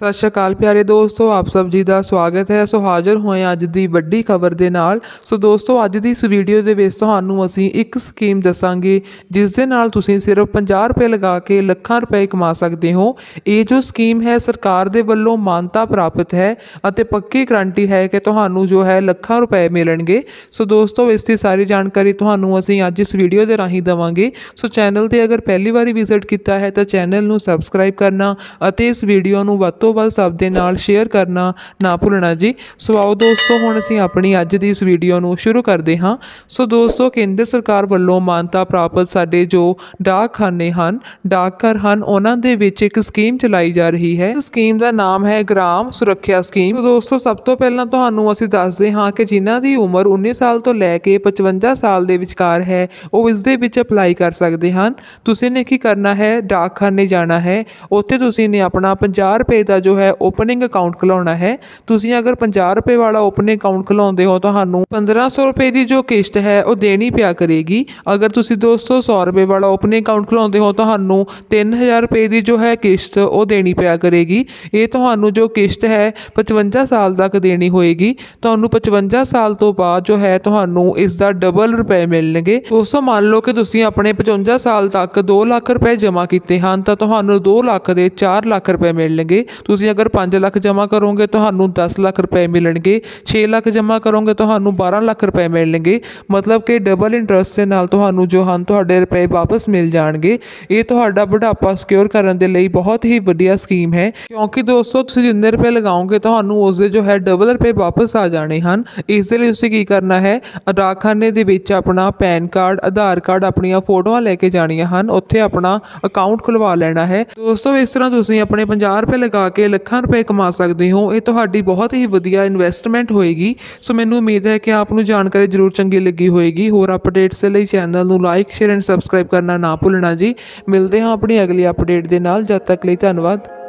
ਸਤਿ ਸ਼੍ਰੀ ਅਕਾਲ ਪਿਆਰੇ ਦੋਸਤੋ, ਆਪ ਸਭ ਜੀ ਦਾ ਸਵਾਗਤ ਹੈ। ਸੋ ਹਾਜ਼ਰ ਹੋਏ ਹਾਂ ਅੱਜ ਦੀ ਵੱਡੀ ਖਬਰ ਦੇ ਨਾਲ। ਸੋ ਦੋਸਤੋ, ਅੱਜ ਦੀ ਇਸ ਵੀਡੀਓ ਦੇ ਵਿੱਚ ਤੁਹਾਨੂੰ ਅਸੀਂ ਇੱਕ ਸਕੀਮ ਦੱਸਾਂਗੇ, ਜਿਸ ਦੇ ਨਾਲ ਤੁਸੀਂ ਸਿਰਫ 50 ਰੁਪਏ ਲਗਾ ਕੇ ਲੱਖਾਂ ਰੁਪਏ ਕਮਾ ਸਕਦੇ ਹੋ। ਇਹ ਜੋ ਸਕੀਮ ਹੈ, ਸਰਕਾਰ ਦੇ ਵੱਲੋਂ ਮਾਨਤਾ ਪ੍ਰਾਪਤ ਹੈ ਅਤੇ ਪੱਕੀ ਗਰੰਟੀ ਹੈ ਕਿ ਤੁਹਾਨੂੰ ਜੋ ਹੈ, ਲੱਖਾਂ ਰੁਪਏ ਮਿਲਣਗੇ। ਸੋ ਦੋਸਤੋ, ਇਸ ਦੀ ਸਾਰੀ ਜਾਣਕਾਰੀ ਤੁਹਾਨੂੰ ਅਸੀਂ ਅੱਜ ਇਸ ਵੀਡੀਓ ਦੇ ਰਾਹੀਂ ਦਵਾਂਗੇ। ਸੋ ਚੈਨਲ ਤੇ ਅਗਰ ਪਹਿਲੀ ਵਾਰੀ ਵਿਜ਼ਿਟ ਕੀਤਾ ਹੈ, ਤਾਂ ਚੈਨਲ ਨੂੰ ਸਬਸਕ੍ਰਾਈਬ ਕਰਨਾ ਅਤੇ ਇਸ ਵੀਡੀਓ ਨੂੰ ਵੱਧ ਤੋਂ ਵੱਧ ਸਭ ਦੇ ਨਾਲ ਸ਼ੇਅਰ ਕਰਨਾ ਨਾ ਭੁੱਲਣਾ ਜੀ। ਸੋ ਆਓ ਦੋਸਤੋ, ਹੁਣ ਅਸੀਂ ਆਪਣੀ ਅੱਜ ਦੀ ਇਸ ਵੀਡੀਓ ਨੂੰ ਸ਼ੁਰੂ ਕਰਦੇ ਹਾਂ। ਸੋ ਦੋਸਤੋ, ਕੇਂਦਰ ਸਰਕਾਰ ਵੱਲੋਂ ਮਾਨਤਾ ਪ੍ਰਾਪਤ ਸਾਡੇ ਜੋ ਡਾਕਖਾਨੇ ਹਨ, ਡਾਕਘਰ ਹਨ, ਉਹਨਾਂ ਦੇ ਵਿੱਚ ਇੱਕ ਸਕੀਮ ਚਲਾਈ ਜਾ ਰਹੀ ਹੈ। ਇਸ ਸਕੀਮ ਦਾ ਨਾਮ ਹੈ ਗ੍ਰਾਮ ਸੁਰੱਖਿਆ ਸਕੀਮ। ਸੋ ਦੋਸਤੋ, ਸਭ ਤੋਂ ਪਹਿਲਾਂ ਤੁਹਾਨੂੰ ਅਸੀਂ ਦੱਸਦੇ ਹਾਂ ਕਿ ਜਿਨ੍ਹਾਂ ਦੀ ਉਮਰ 19 ਸਾਲ ਤੋਂ ਲੈ ਕੇ 55 ਸਾਲ ਦੇ ਵਿਚਕਾਰ ਹੈ, ਉਹ ਇਸ ਦੇ ਵਿੱਚ ਅਪਲਾਈ ਕਰ ਸਕਦੇ ਹਨ। ਤੁਸੀਂ ਨੇ ਕੀ ਕਰਨਾ ਹੈ? ਡਾਕਖਾਨੇ ਜਾਣਾ ਹੈ। ਉੱਥੇ ਤੁਸੀਂ ਨੇ ਆਪਣਾ 50 ਰੁਪਏ ਦਾ ਜੋ ਹੈ ਓਪਨਿੰਗ ਅਕਾਊਂਟ ਖੁਲਾਉਣਾ ਹੈ। ਤੁਸੀਂ ਅਗਰ 50 ਰੁਪਏ ਵਾਲਾ ਓਪਨਿੰਗ ਅਕਾਊਂਟ ਖੁਲਾਉਂਦੇ ਹੋ, ਤੁਹਾਨੂੰ 1500 ਰੁਪਏ ਦੀ ਜੋ ਕਿਸ਼ਤ ਹੈ, ਉਹ ਦੇਣੀ ਪਿਆ ਕਰੇਗੀ। ਅਗਰ ਤੁਸੀਂ ਦੋਸਤੋ 100 ਰੁਪਏ ਵਾਲਾ ਓਪਨਿੰਗ ਅਕਾਊਂਟ ਖੁਲਾਉਂਦੇ ਹੋ, ਤੁਹਾਨੂੰ 3000 ਰੁਪਏ ਦੀ ਜੋ ਹੈ ਕਿਸ਼ਤ, ਉਹ ਦੇਣੀ ਪਿਆ ਕਰੇਗੀ। ਇਹ ਤੁਹਾਨੂੰ ਜੋ ਕਿਸ਼ਤ ਹੈ 55 ਸਾਲ ਤੱਕ ਦੇਣੀ ਹੋਏਗੀ। ਤੁਹਾਨੂੰ 55 ਸਾਲ ਤੋਂ ਬਾਅਦ ਜੋ ਹੈ, ਤੁਹਾਨੂੰ ਇਸ ਦਾ ਡਬਲ ਰੁਪਏ ਮਿਲਣਗੇ। ਦੋਸਤੋ, ਮੰਨ ਲਓ ਕਿ ਤੁਸੀਂ ਆਪਣੇ 55 ਸਾਲ ਤੱਕ 2 ਲੱਖ ਰੁਪਏ ਜਮ੍ਹਾਂ ਕੀਤੇ ਹਨ, ਤਾਂ ਤੁਹਾਨੂੰ 2 ਲੱਖ ਦੇ 4 ਲੱਖ ਰੁਪਏ ਮਿਲਣਗੇ। ਤੁਸੀਂ ਅਗਰ 5 ਲੱਖ ਜਮ੍ਹਾਂ ਕਰੋਗੇ, ਤੁਹਾਨੂੰ 10 ਲੱਖ ਰੁਪਏ ਮਿਲਣਗੇ 6 ਲੱਖ ਜਮ੍ਹਾਂ ਕਰੋਗੇ, ਤੁਹਾਨੂੰ 12 ਲੱਖ ਰੁਪਏ ਮਿਲਣਗੇ। ਮਤਲਬ ਕਿ ਡਬਲ ਇੰਟਰਸਟ ਦੇ ਨਾਲ ਤੁਹਾਨੂੰ ਜੋ ਹਨ, ਤੁਹਾਡੇ ਰੁਪਏ ਵਾਪਸ ਮਿਲ ਜਾਣਗੇ। ਇਹ ਤੁਹਾਡਾ ਬੁਢਾਪਾ ਸਿਕਿਉਰ ਕਰਨ ਦੇ ਲਈ ਬਹੁਤ ਹੀ ਵਧੀਆ ਸਕੀਮ ਹੈ। ਕਿਉਂਕਿ ਦੋਸਤੋ, ਤੁਸੀਂ ਜਿੰਨੇ ਰੁਪਏ ਲਗਾਓਗੇ, ਤੁਹਾਨੂੰ ਉਸ ਦੇ ਜੋ ਹੈ ਡਬਲ ਰੁਪਏ ਵਾਪਸ ਆ ਜਾਣੇ ਹਨ। ਇਸ ਦੇ ਲਈ ਤੁਸੀਂ ਕੀ ਕਰਨਾ ਹੈ ਡਾਕਖਾਨੇ ਦੇ ਵਿੱਚ ਆਪਣਾ ਪੈਨ ਕਾਰਡ, ਆਧਾਰ ਕਾਰਡ ਆਪਣੀਆਂ ਫੋਟੋਆਂ ਲੈ ਕੇ ਜਾਣੀਆਂ ਹਨ। ਉੱਥੇ ਆਪਣਾ ਅਕਾਊਂਟ ਖੁਲਵਾ ਲੈਣਾ ਹੈ। ਦੋਸਤੋ, ਇਸ ਤਰ੍ਹਾਂ ਤੁਸੀਂ ਆਪਣੇ 50 ਰੁਪਏ ਲਗਾ ਕੇ ਲੱਖਾਂ ਰੁਪਏ ਕਮਾ ਸਕਦੇ ਹੋ, ਇਹ ਤੁਹਾਡੀ ਬਹੁਤ ਹੀ ਵਧੀਆ ਇਨਵੈਸਟਮੈਂਟ ਹੋਏਗੀ। ਸੋ ਮੈਨੂੰ ਉਮੀਦ ਹੈ ਕਿ ਆਪ ਨੂੰ ਜਾਣਕਾਰੀ ਜ਼ਰੂਰ ਚੰਗੀ ਲੱਗੀ ਹੋਏਗੀ। ਹੋਰ ਅਪਡੇਟਸ ਲਈ ਚੈਨਲ ਨੂੰ ਲਾਈਕ ਸ਼ੇਅਰ ਐਂਡ ਸਬਸਕ੍ਰਾਈਬ ਕਰਨਾ ਨਾ ਭੁੱਲਣਾ ਜੀ। ਮਿਲਦੇ ਹਾਂ ਆਪਣੀ ਅਗਲੀ ਅਪਡੇਟ ਦੇ ਨਾਲ। ਜਦ ਤੱਕ ਲਈ ਧੰਨਵਾਦ।